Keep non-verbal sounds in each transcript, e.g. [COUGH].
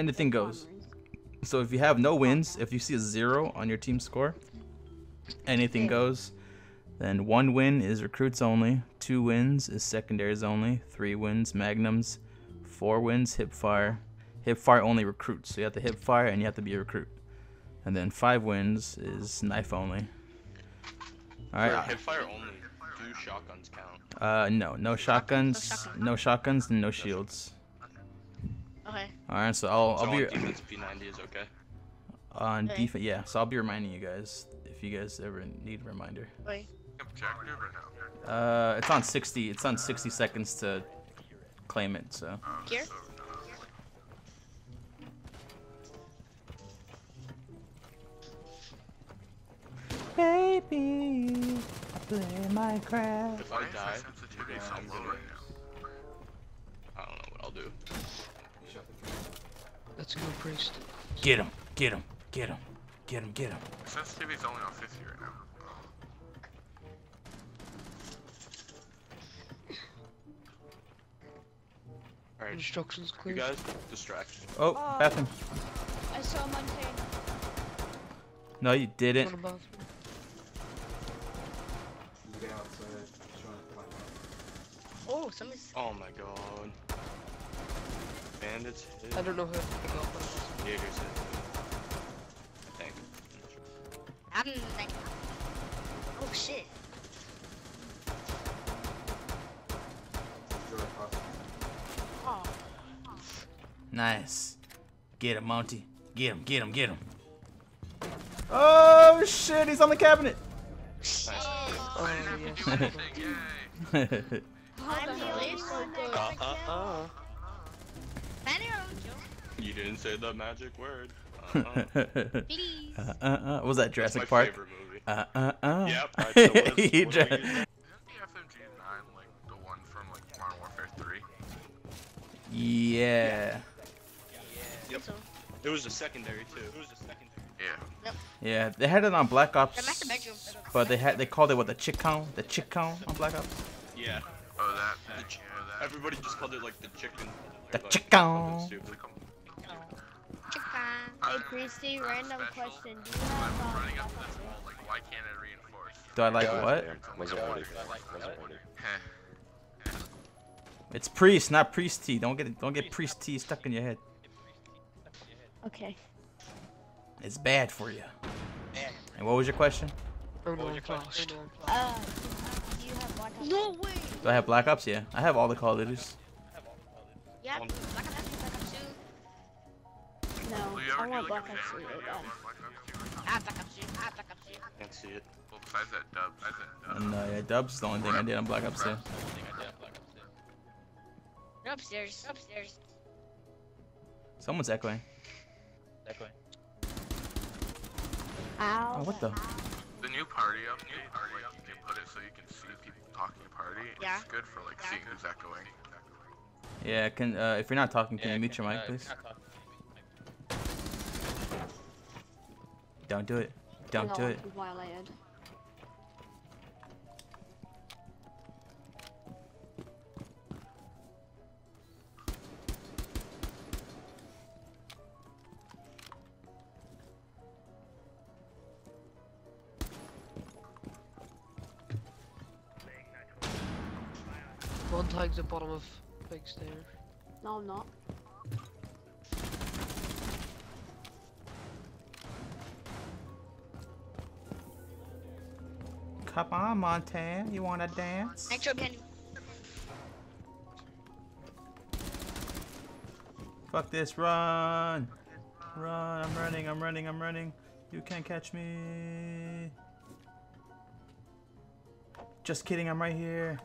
anything goes. So if you have no wins, if you see a zero on your team score, anything goes. Then one win is recruits only, two wins is secondaries only, three wins magnums, four wins hip fire. Hip fire only recruits, so you have to hip fire and you have to be a recruit. And then five wins is knife only. All right. For hipfire only, do shotguns count? Uh, no, no shotguns, no shotguns, and no shields. Okay. All right, so I'll So I'll be on defense, P90 is okay. on Okay. defense. Yeah, so I'll be reminding you guys if you guys ever need a reminder. Wait. Objective or no? Uh, it's on 60. It's on 60 seconds to claim it. So Here? baby, I play Minecraft. If Why I is die, the sensitivity then so I'm low gonna- right now? I don't know what I'll do. Let's go, priest. Get him, get him, get him, get him, get him. Sensitivity's only on 50 right now. Alright, Instructions, clear. you guys, distraction. Oh, Uh, bathroom. I saw Montagne. No, you didn't. Oh, somebody's. Oh my god. Bandits hit. I don't know who to pick up. but it Jaegers hit. I think. I'm like. Oh shit. Oh. Nice. Get him, Monty. Get him, get him, get him. Oh shit, he's on the cabinet. Nice. Oh, yes. Anything, [LAUGHS] yay! I'm healing. so good. Uh, uh, uh. Fanny You didn't say the magic word. [LAUGHS] Uh-uh. Please. uh, uh, uh. Was that That's Jurassic my Park? favorite movie. Uh, uh, uh. Yep, I [LAUGHS] still was. He What dra- are you- Isn't the FMG9 like the one from like Modern Warfare 3? yeah. Yeah. Yep. So, It was a secondary too. It was a secondary. Yeah. Yeah, they had it on Black the Ops, master bedroom. but they had they called it what the Chicom, the Chicom on Black Ops. Yeah. Oh, that. The ch- yeah, that. Everybody just called it like the chicken. The like, chicken. something. Chicken. Hey, Christy, I'm random special. question. Do you I'm have running up to this wall. Like, why can't it reinforce? Do I like Yeah, what? there. Was it already? Was it already? Heh. It's priest, not priesty. Don't get don't get priesty stuck in your head. Okay. It's bad for you. And what was your question? No, I'm. Uh, do you have Black Ops? No way. Do I have Black Ops? Yeah, I have all the Call of Duties. Yeah. No, Will you I ever do want like Black a Ops 3 video bad. on Black Ops 2? I have Black Ops 2. I have Black Ops 2. Can't see it. Well, besides that dub, besides that dub. And uh, yeah, Dubs is the only thing I did on Black Ops 2. They're upstairs. Upstairs. Someone's echoing. Echoing. Ow. Oh, what the? The new party update, like you can put it so you can see people talking to party. Yeah. It's good for like Yeah. seeing who's echoing. Yeah, can uh, if you're not talking, can you mute your mic, please? Don't do it. Don't do it. Violated. One tag's the bottom of big stairs. No, I'm not. Come on, Montana. You wanna dance? Nitro behind. Fuck this, run! Run, I'm running, I'm running, I'm running. You can't catch me. Just kidding, I'm right here.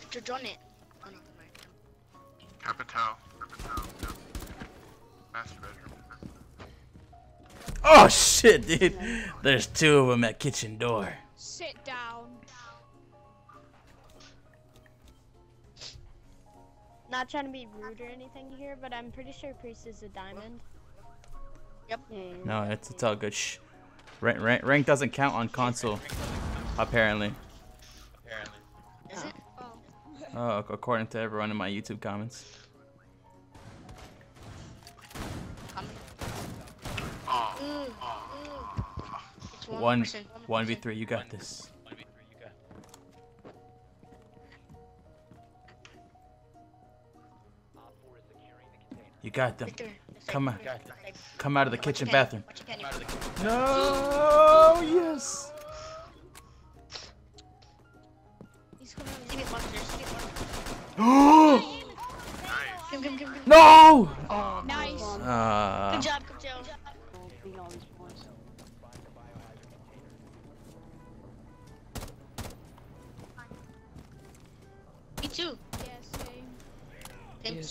Nitro drone it. No, right. Capital. Capital. Yep. Master bedroom. Oh shit, dude. There's two of them at kitchen door. Sit down. Not trying to be rude or anything here, but I'm pretty sure Priest is a diamond. Yep. No, it's, it's all good. Shh. Rank, rank, rank doesn't count on console, apparently. Is it? Oh. Oh, according to everyone in my YouTube comments. One, one v three. You got this. You got them. Right there. That's Come right on. Come out of the kitchen bathroom. watch your candy. No, yes. He's coming. He's getting monsters. He's getting monsters. no. Oh, Nice. Uh, Good job,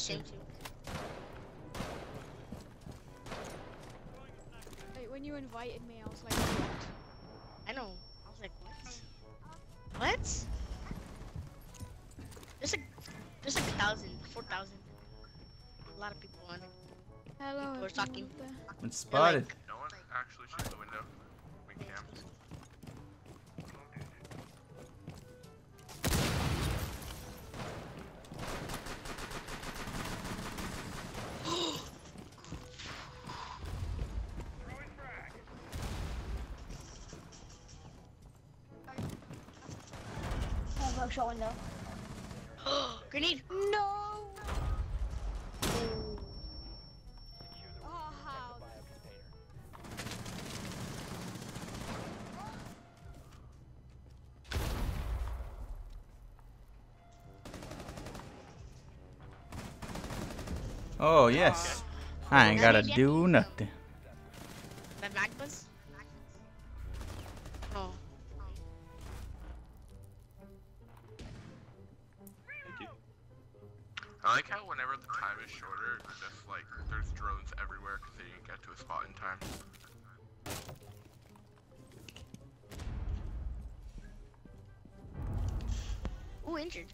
Same, Yeah, same, same. Like, when you invited me, I was like, what? I know. I was like, what? What? There's like, there's like a thousand, four thousand. A lot of people on it. Hello, People are talking. up there. been spotted. No one actually shut the window. We can. [GASPS] Grenade. No! Oh. Oh yes. I ain't gotta do nothing. I like how whenever the time is shorter, just like there's drones everywhere because they didn't get to a spot in time. Ooh, injured.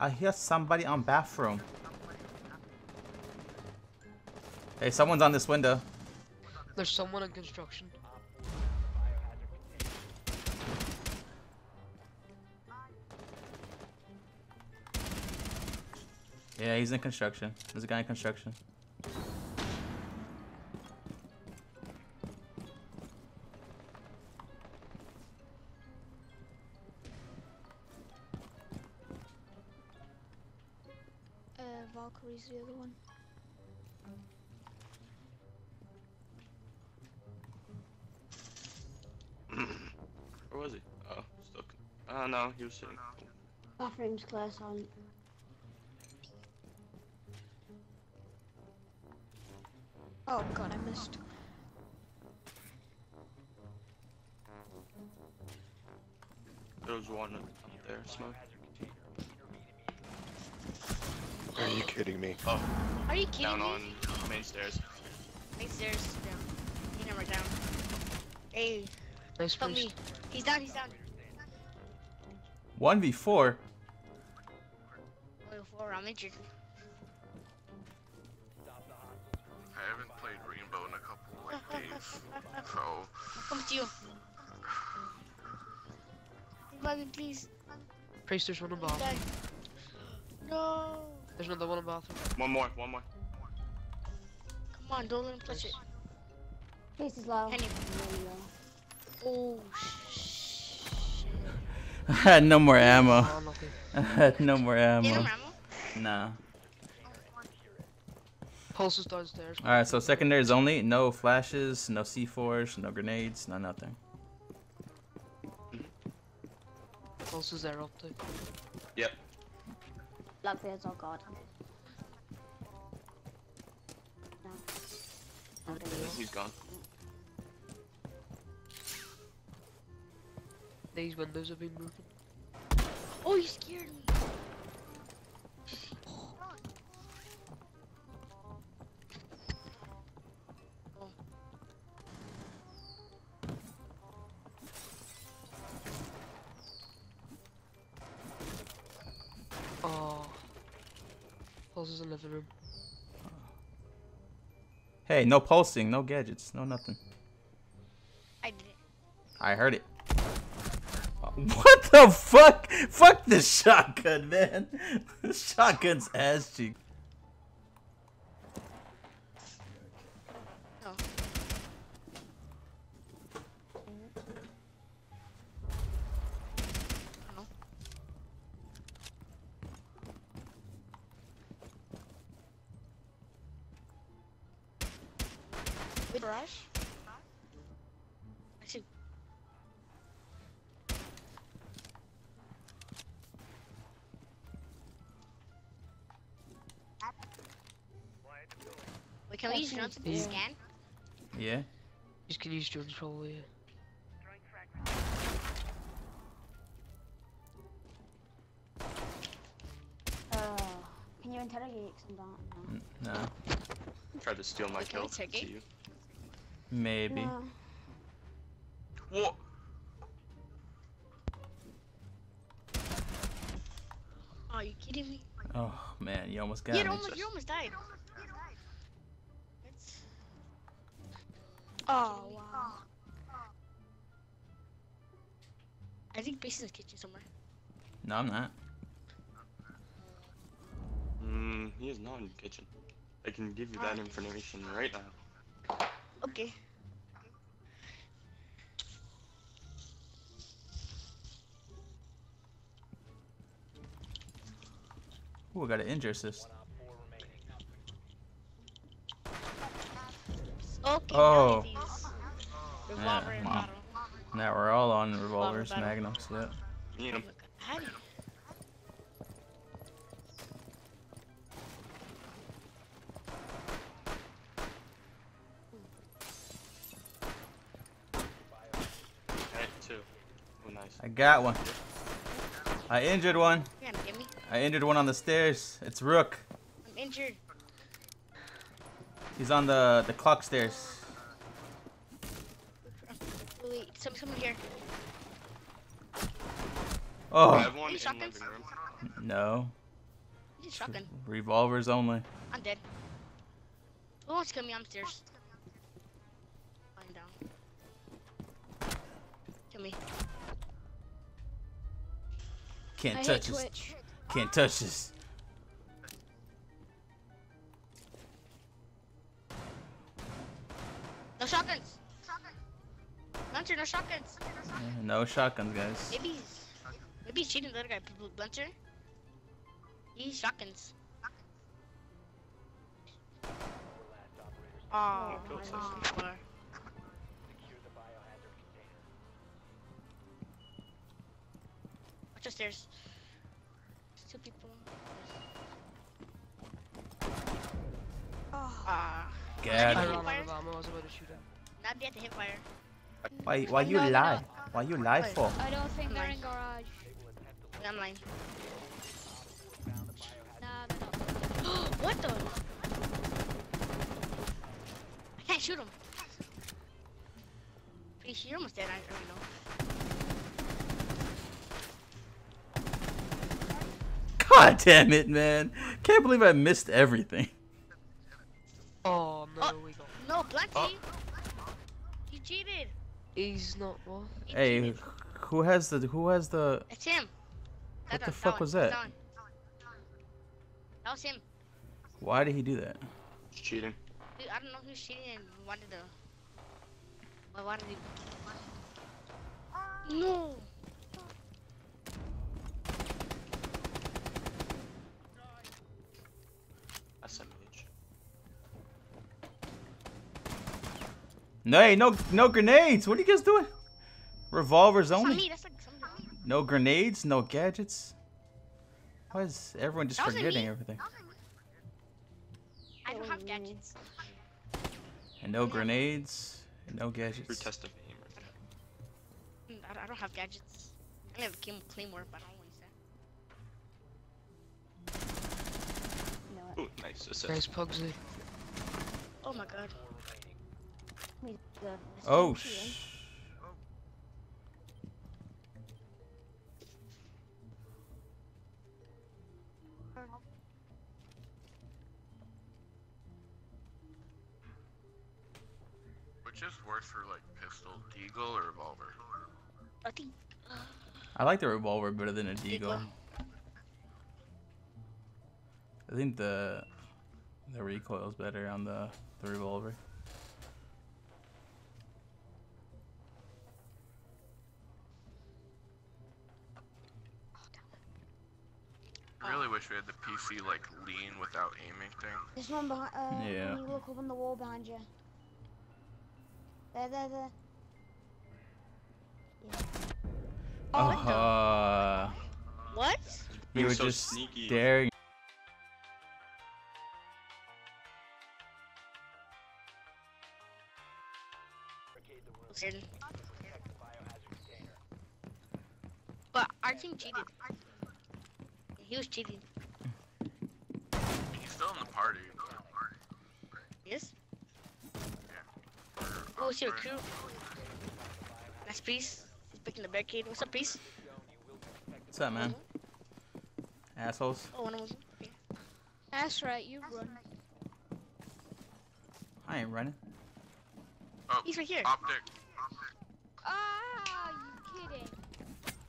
I hear somebody on bathroom. Hey, someone's on this window. there's someone in construction. Yeah, he's in construction. There's a guy in construction. Uh, Valkyrie's the other one. Where was he? Oh, stuck. Oh no, he was sitting. Bathroom's clear, silent. Oh god, I missed. There's one up there, smoke. Are you kidding me? Oh. Are you kidding Down me? on main stairs. Main stairs down. He never down. Hey, Nice help me. He's down, he's down. 1v4. Oil four, I'm injured. I haven't played Rainbow in a couple like days, so Come to you. Revive me, please. Priest, there's one in bathroom. Die. No. There's another one in bathroom. One more, one more. Come on, don't let him touch it. Please is low. Can you? Oh, sh- I had no more ammo. Oh. I had [LAUGHS] no more Get him, ammo. Nah. Pulse is downstairs. Alright, so secondaries only. No flashes, no C4s, no grenades, no nothing. Pulse is there up too. Yep. Blackbeard's oh god. No. No, he is. He's gone. These windows have been moving. Oh, you scared me. Is in the living room. Hey, no pulsing, no gadgets, no nothing. I did it. I heard it. [LAUGHS] What the fuck? Fuck this shotgun, man. This [LAUGHS] shotgun's ass cheek. Wait, can we use drones to Yeah. scan? Yeah. Just can use drones probably. Yeah. Uh, can you interrogate some don't? No. Tried to steal my Wait, can we kill. take you. Maybe. No. What? Oh, you kidding me? Oh man, you almost got Yeah, me. almost, you almost died. Oh wow. I think base in the kitchen somewhere. No, I'm not. Mm, he is not in the kitchen. I can give you that information right now. Okay. Ooh, I got an injure assist. Okay. Oh. Now. Revolver and wow. Now we're all on revolvers, battle. magnums. Yeah. You know, I had it. right, two. Oh, nice. I got one. I injured one. You're gonna get me. I injured one on the stairs. It's Rook. I'm injured. He's on the the clock stairs. Wait, wait, some, someone here. Oh. I Oh have one Any in shotguns? room. no, He's shotgun. revolvers only. I'm dead. Who wants to kill me? I'm stairs. Lying down. Kill me. Can't I touch this. Twitch. Can't touch this. No shotguns. Luncher, no shotguns. Yeah, no shotguns, guys. Maybe he's, maybe he's cheating the other guy. Bl- Blunter. He's shotguns. Oh, kill my. God. Watch the stairs. There's two people. Ah, Got I it. ran out of. I was about to shoot him. not be at the hip fire. Why why you No, no, lie? no. Why you lie for? I don't think they're Nice. in garage. I'm lying. Nah, they're not. [GASPS] what the? I can't shoot him. Pretty sure you're almost dead. I already know. God damn it, man! Can't believe I missed everything. Oh no, Oh. we got. No, Blunty. Oh. You cheated. He's not what? He Hey, cheated. who has the who has the? It's him. What That the one, fuck one, was that? one. That was him. Why did he do that? He's cheating. Dude, I don't know who's cheating and wanted to. Why why did he? No. No, hey, no, no grenades. What are you guys doing? Revolvers only. me. That's like somebody. No grenades. No gadgets. Why is everyone just forgetting everything? I don't have gadgets. And no grenades. And no gadgets. Retest of aim. Mm, I don't, have gadgets. I have a Claym- claymore, but I don't want to use that. You know? Ooh, nice assist. Nice Pugsy. Oh my god. We- the- Oh the- sh. Which is worse for like pistol, deagle, or revolver? I think. I like the revolver better than a deagle. I think the the recoil is better on the the revolver. PC like lean without aiming thing. There's one behind. Uh, Yeah. When you look up on the wall behind you. There, there, there. Oh, what the- Uh, What? you Being were so just sneaky. staring. Certain. But our team cheated. He was cheating. He's still in the party. Yes? Oh, it's your crew. Nice piece. He's picking the barricade. What's up, piece? What's up, man? Assholes. Oh, one of them. Yeah. That's right, you run. I ain't running. Oh, He's right here. optic. Ah, you kidding?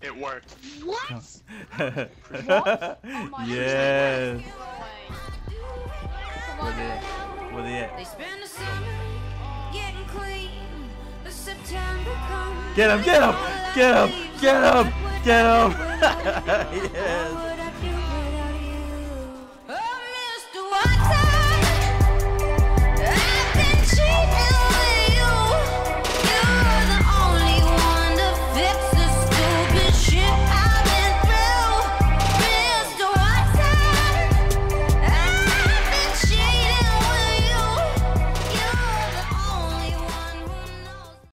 It worked. What? [LAUGHS] yes. Where they at? Where they at? They spend the summer getting clean, but September comes. Get him! Get him! Get him! Get him! Get him! yes.